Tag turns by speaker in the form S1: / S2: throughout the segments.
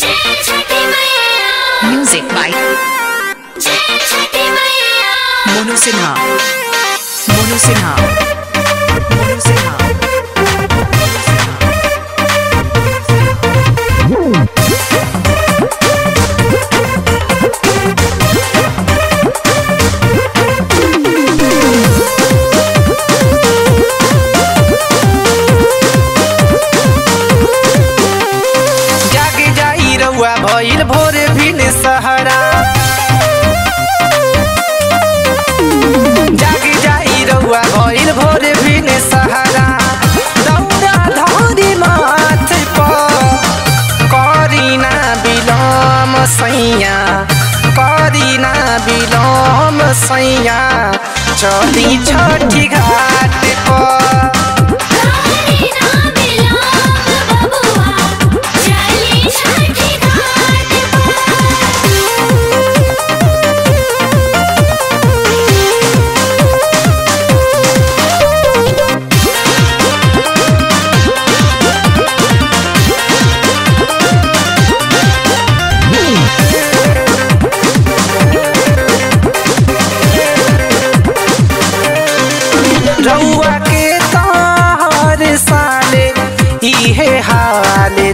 S1: जय बाय मोनू
S2: सिन्हा मोनू
S1: जय
S3: रउआ भइल भोर भिन सहारा। जाग जाई रउआ भइल भोर भिन सहारा। करीना सैया। करीना बिलम सैया, चली छठी घाट पर।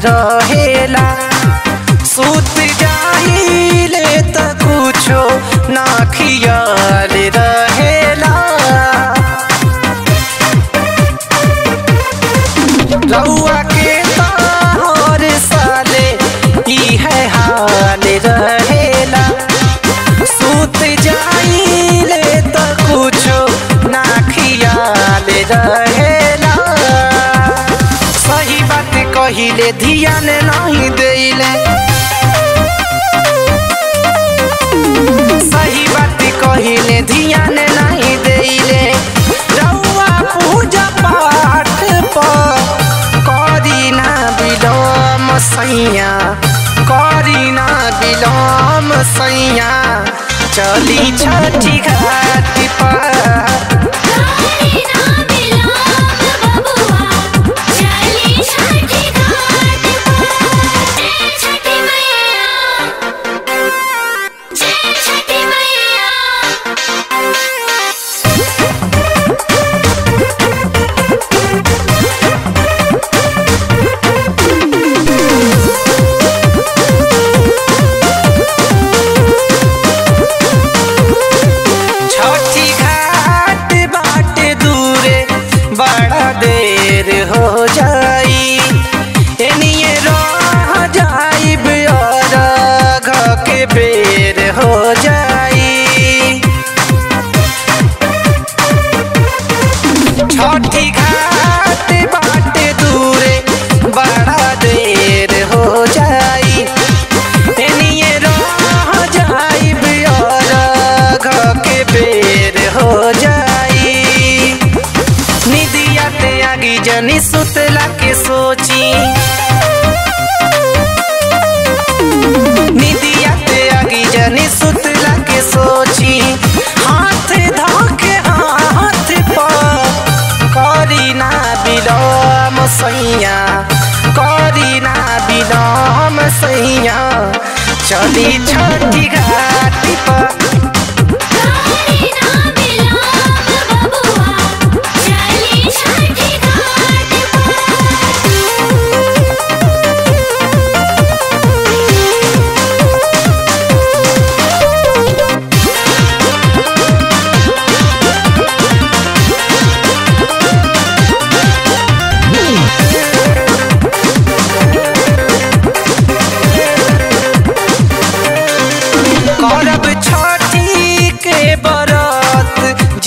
S3: रहेला। सुत जाइले त कुछो ना खियाल रहेला। रउआ के तार साले इहे हाल रहेला। सुत जाइले त कुछो ना खियाल रहेला। कहिले ध्यान नहीं सही बात कहिले नहीं देले रउआ पूजा पाठ करीना बिलोम सैया, करीना बिलोम सैया। चली छठी घाट पर।
S1: छठी सैया करीना बिलोम सैया चली छठी घाटी
S3: पर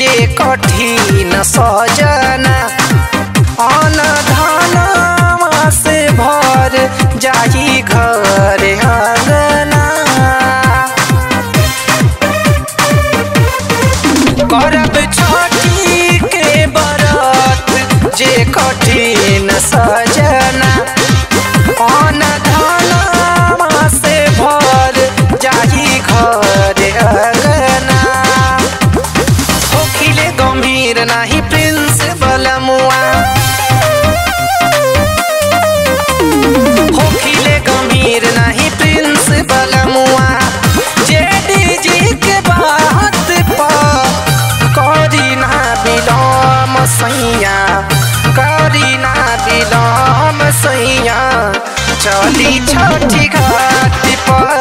S3: जे कठिन सजना अन धन मास भर जाही घर आंगना। करब छठी के बरत जे कठिन सजना। इतना ही प्रिंस बलमुआ। होखिले गंभीर नहीं प्रिंस के बात करी ना सैया। करी ना सैया। चली छोटी घाट पर